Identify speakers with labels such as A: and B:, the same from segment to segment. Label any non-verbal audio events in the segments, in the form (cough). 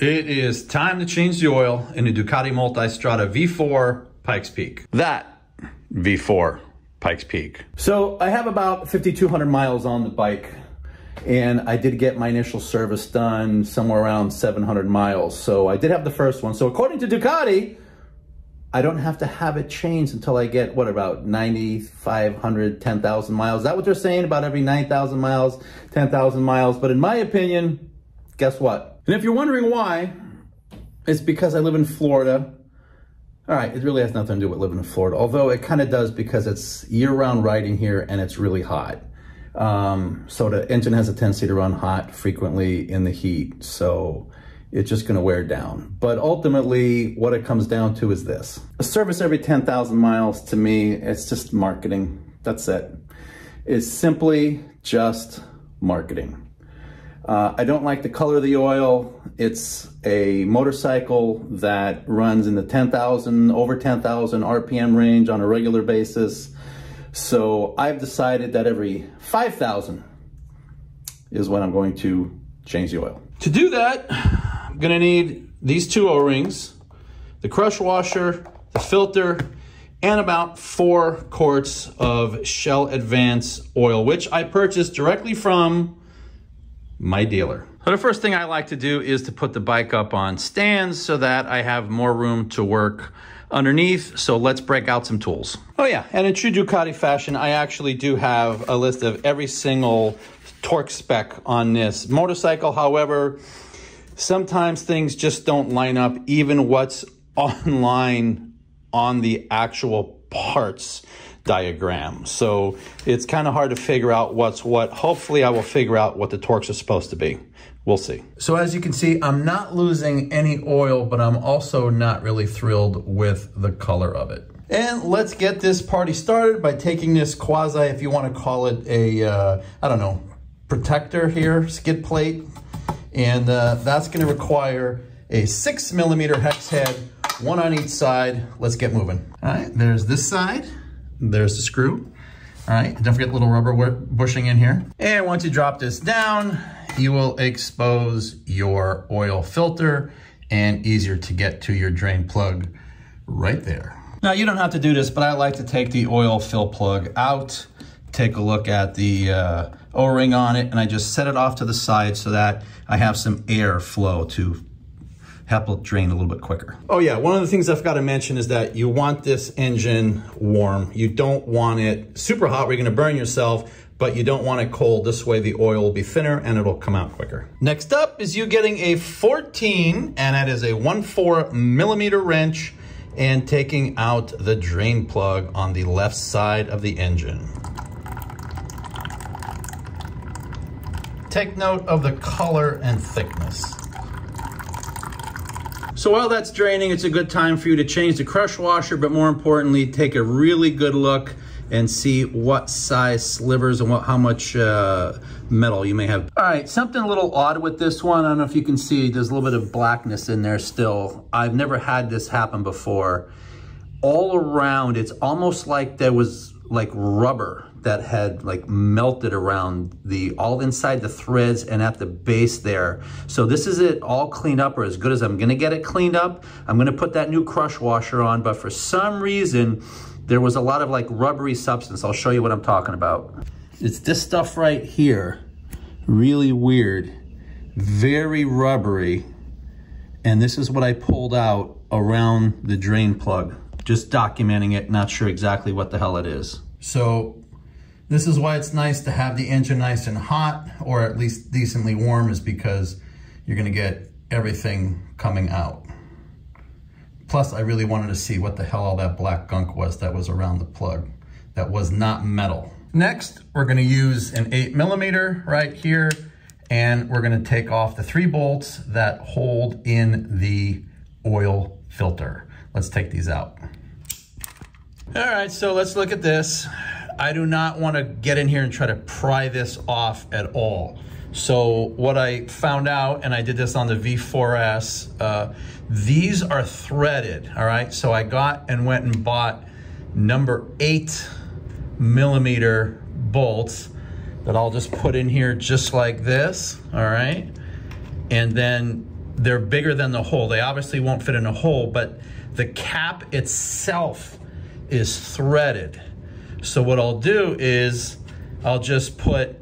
A: It is time to change the oil in the Ducati Multistrada V4 Pikes Peak. That V4 Pikes Peak.
B: So I have about 5,200 miles on the bike and I did get my initial service done somewhere around 700 miles. So I did have the first one. So according to Ducati, I don't have to have it changed until I get, what, about 9,500, 10,000 miles. Is that what they're saying? About every 9,000 miles, 10,000 miles. But in my opinion, guess what? And if you're wondering why, it's because I live in Florida. All right, it really has nothing to do with living in Florida, although it kind of does because it's year-round riding here and it's really hot. Um, so the engine has a tendency to run hot frequently in the heat. So it's just gonna wear down. But ultimately, what it comes down to is this. A service every 10,000 miles, to me, it's just marketing. That's it. It's simply just marketing. Uh, I don't like the color of the oil. It's a motorcycle that runs in the 10,000, over 10,000 RPM range on a regular basis. So I've decided that every 5,000 is when I'm going to change the oil.
A: To do that, I'm gonna need these two O-rings, the crush washer, the filter, and about four quarts of Shell Advance oil, which I purchased directly from my dealer. So the first thing I like to do is to put the bike up on stands so that I have more room to work underneath. So let's break out some tools. Oh yeah, and in true Ducati fashion, I actually do have a list of every single torque spec on this motorcycle. However, sometimes things just don't line up, even what's (laughs) online on the actual parts diagram. So it's kind of hard to figure out what's what. Hopefully I will figure out what the torques are supposed to be. We'll see. So as you can see, I'm not losing any oil, but I'm also not really thrilled with the color of it. And let's get this party started by taking this quasi, if you want to call it a, uh, I don't know, protector here, skid plate. And uh, that's going to require a six millimeter hex head, one on each side. Let's get moving. All right, there's this side. There's the screw. All right, don't forget the little rubber bushing in here. And once you drop this down, you will expose your oil filter and easier to get to your drain plug right there. Now you don't have to do this, but I like to take the oil fill plug out, take a look at the uh, O-ring on it, and I just set it off to the side so that I have some air flow to help it drain a little bit quicker. Oh yeah, one of the things I've got to mention is that you want this engine warm. You don't want it super hot where you're gonna burn yourself, but you don't want it cold. This way the oil will be thinner and it'll come out quicker. Next up is you getting a 14, and that is a 1-4 millimeter wrench and taking out the drain plug on the left side of the engine. Take note of the color and thickness. So while that's draining, it's a good time for you to change the crush washer, but more importantly, take a really good look and see what size slivers and what how much uh, metal you may have. All right, something a little odd with this one. I don't know if you can see, there's a little bit of blackness in there still. I've never had this happen before. All around, it's almost like there was like rubber that had like melted around the all inside the threads and at the base there. So this is it all cleaned up or as good as I'm gonna get it cleaned up. I'm gonna put that new crush washer on, but for some reason, there was a lot of like rubbery substance. I'll show you what I'm talking about. It's this stuff right here, really weird, very rubbery. And this is what I pulled out around the drain plug. Just documenting it, not sure exactly what the hell it is. So this is why it's nice to have the engine nice and hot, or at least decently warm, is because you're gonna get everything coming out. Plus, I really wanted to see what the hell all that black gunk was that was around the plug. That was not metal. Next, we're gonna use an eight millimeter right here, and we're gonna take off the three bolts that hold in the oil filter. Let's take these out. All right, so let's look at this. I do not wanna get in here and try to pry this off at all. So what I found out, and I did this on the V4S, uh, these are threaded, all right? So I got and went and bought number eight millimeter bolts that I'll just put in here just like this, all right? And then they're bigger than the hole. They obviously won't fit in a hole, but the cap itself is threaded. So what I'll do is I'll just put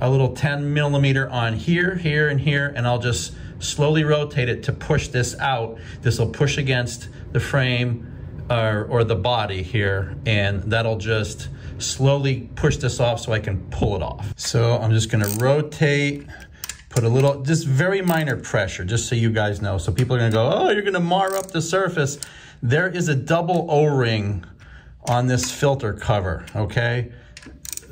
A: a little 10 millimeter on here, here, and here, and I'll just slowly rotate it to push this out. This will push against the frame or, or the body here, and that'll just slowly push this off so I can pull it off. So I'm just gonna rotate, put a little, just very minor pressure, just so you guys know. So people are gonna go, oh, you're gonna mar up the surface. There is a double O-ring on this filter cover, okay?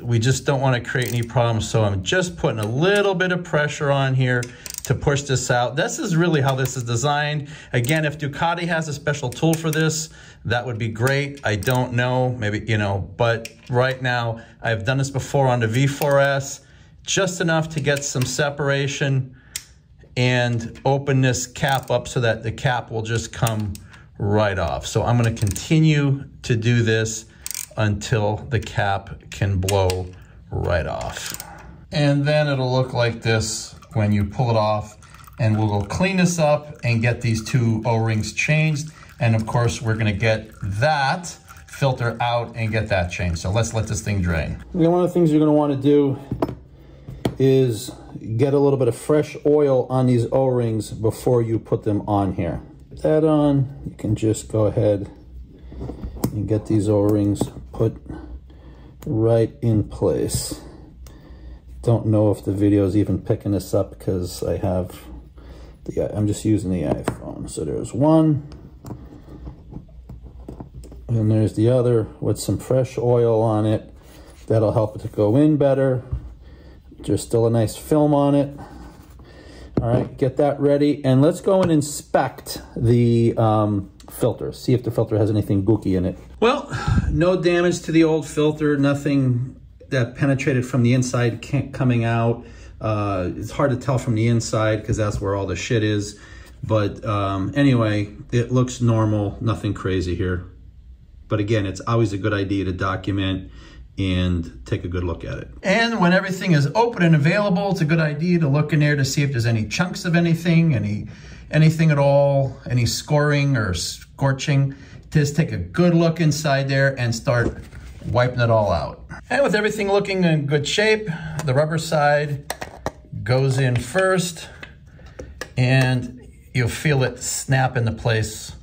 A: We just don't wanna create any problems, so I'm just putting a little bit of pressure on here to push this out. This is really how this is designed. Again, if Ducati has a special tool for this, that would be great. I don't know, maybe, you know, but right now I've done this before on the V4S, just enough to get some separation and open this cap up so that the cap will just come right off. So I'm gonna continue to do this until the cap can blow right off. And then it'll look like this when you pull it off. And we'll go clean this up and get these two O-rings changed. And of course, we're gonna get that filter out and get that changed. So let's let this thing drain.
B: one of the things you're gonna wanna do is get a little bit of fresh oil on these O-rings before you put them on here. That on, you can just go ahead and get these O-rings put right in place don't know if the video is even picking this up because I have the, I'm just using the iPhone. So there's one, and there's the other with some fresh oil on it. That'll help it to go in better. There's still a nice film on it. All right, get that ready. And let's go and inspect the um, filter. See if the filter has anything gooky in it.
A: Well, no damage to the old filter. Nothing that penetrated from the inside can't coming out. Uh, it's hard to tell from the inside because that's where all the shit is. But um, anyway, it looks normal, nothing crazy here. But again, it's always a good idea to document and take a good look at it. And when everything is open and available, it's a good idea to look in there to see if there's any chunks of anything, any anything at all, any scoring or scorching. Just take a good look inside there and start wiping it all out. And with everything looking in good shape, the rubber side goes in first and you'll feel it snap into place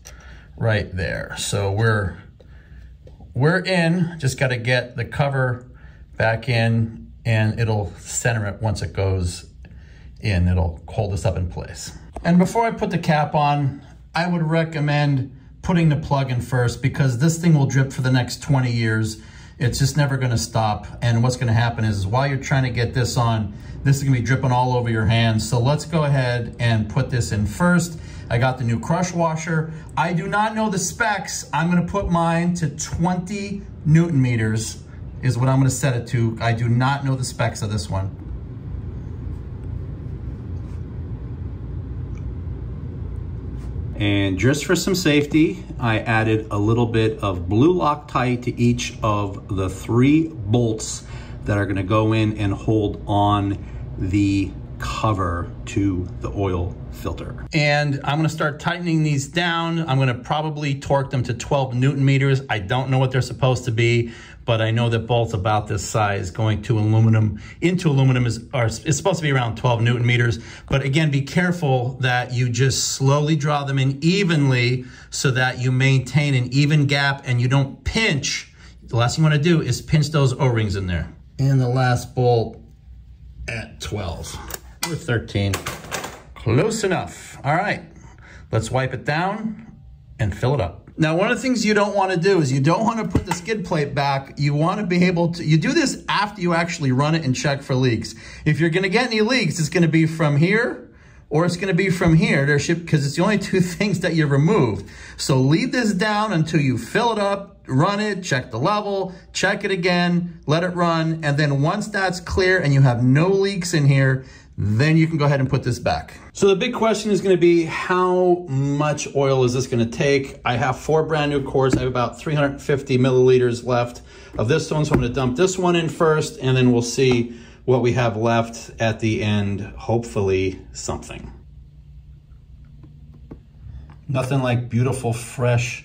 A: right there. So we're, we're in, just gotta get the cover back in and it'll center it once it goes in. It'll hold this up in place. And before I put the cap on, I would recommend putting the plug in first because this thing will drip for the next 20 years it's just never gonna stop. And what's gonna happen is while you're trying to get this on, this is gonna be dripping all over your hands. So let's go ahead and put this in first. I got the new crush washer. I do not know the specs. I'm gonna put mine to 20 Newton meters is what I'm gonna set it to. I do not know the specs of this one. And just for some safety, I added a little bit of blue Loctite to each of the three bolts that are gonna go in and hold on the cover to the oil filter. And I'm gonna start tightening these down. I'm gonna probably torque them to 12 Newton meters. I don't know what they're supposed to be, but I know that bolts about this size going to aluminum into aluminum is, are, is supposed to be around 12 Newton meters. But again, be careful that you just slowly draw them in evenly so that you maintain an even gap and you don't pinch. The last thing you wanna do is pinch those O-rings in there. And the last bolt at 12 or 13. Close enough. All right, let's wipe it down and fill it up. Now, one of the things you don't want to do is you don't want to put the skid plate back. You want to be able to, you do this after you actually run it and check for leaks. If you're going to get any leaks, it's going to be from here or it's going to be from here because it's the only (laughs) two things that you removed. So leave this down until you fill it up, run it, check the level, check it again, let it run. And then once that's clear and you have no leaks in here, then you can go ahead and put this back. So the big question is gonna be how much oil is this gonna take? I have four brand new cores. I have about 350 milliliters left of this one. So I'm gonna dump this one in first and then we'll see what we have left at the end. Hopefully something. Nothing like beautiful, fresh,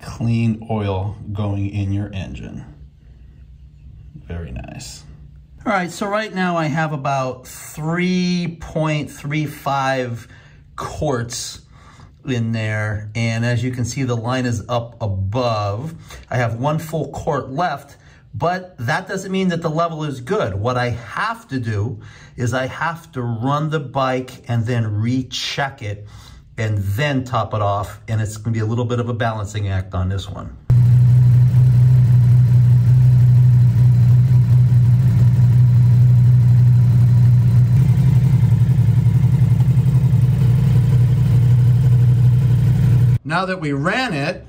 A: clean oil going in your engine. Very nice. All right, so right now I have about 3.35 quarts in there. And as you can see, the line is up above. I have one full quart left, but that doesn't mean that the level is good. What I have to do is I have to run the bike and then recheck it and then top it off. And it's gonna be a little bit of a balancing act on this one. Now that we ran it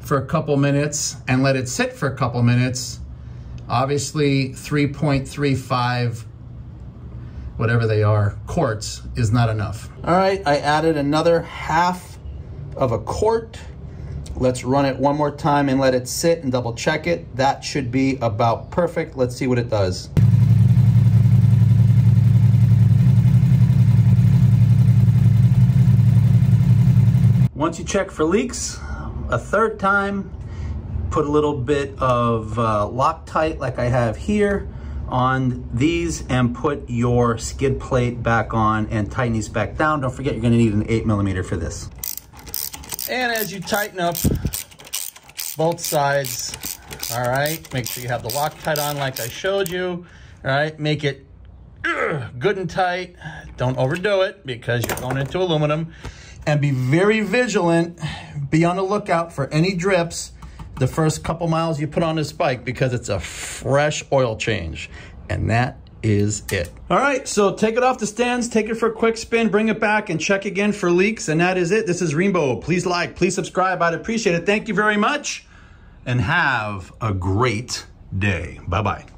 A: for a couple minutes and let it sit for a couple minutes, obviously 3.35, whatever they are, quarts is not enough. All right, I added another half of a quart. Let's run it one more time and let it sit and double check it. That should be about perfect. Let's see what it does. Once you check for leaks a third time, put a little bit of uh, Loctite like I have here on these and put your skid plate back on and tighten these back down. Don't forget you're gonna need an eight millimeter for this. And as you tighten up both sides, all right, make sure you have the Loctite on like I showed you, all right, make it good and tight. Don't overdo it because you're going into aluminum and be very vigilant. Be on the lookout for any drips the first couple miles you put on this bike because it's a fresh oil change. And that is it. All right, so take it off the stands, take it for a quick spin, bring it back and check again for leaks. And that is it. This is Rembo. Please like, please subscribe. I'd appreciate it. Thank you very much and have a great day. Bye-bye.